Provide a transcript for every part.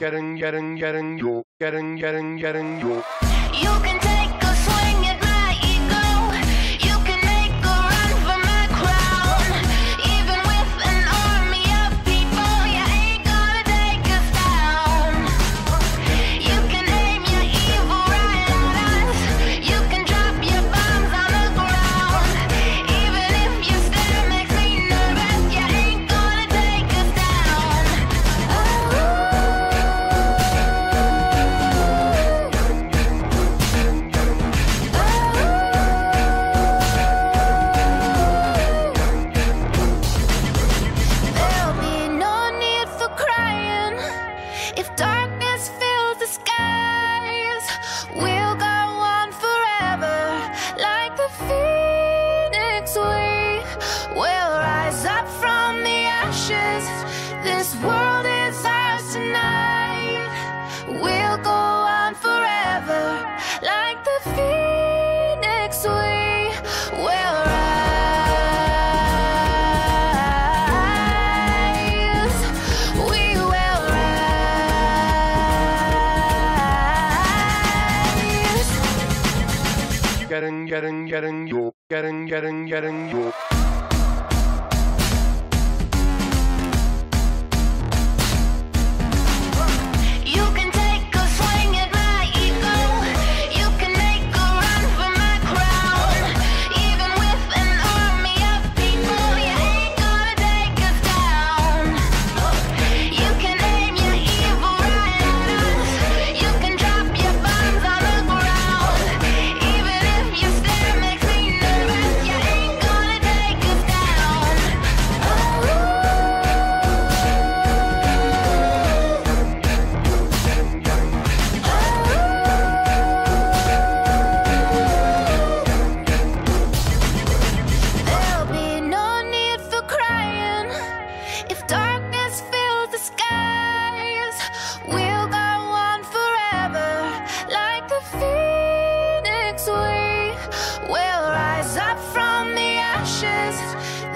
getting, getting, getting you, getting, getting, getting you. You can. This world is ours tonight. We'll go on forever. Like the phoenix, we will rise. We will rise. Getting, getting, getting you. Getting, getting, getting you.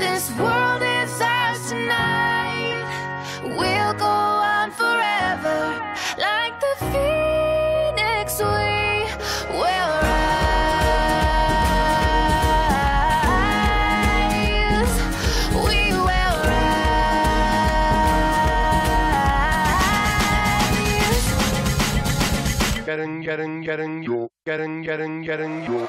this world is ours tonight. We'll go on forever, like the phoenix. We will rise. We will rise. Getting, getting, getting, you, getting, getting, getting, you.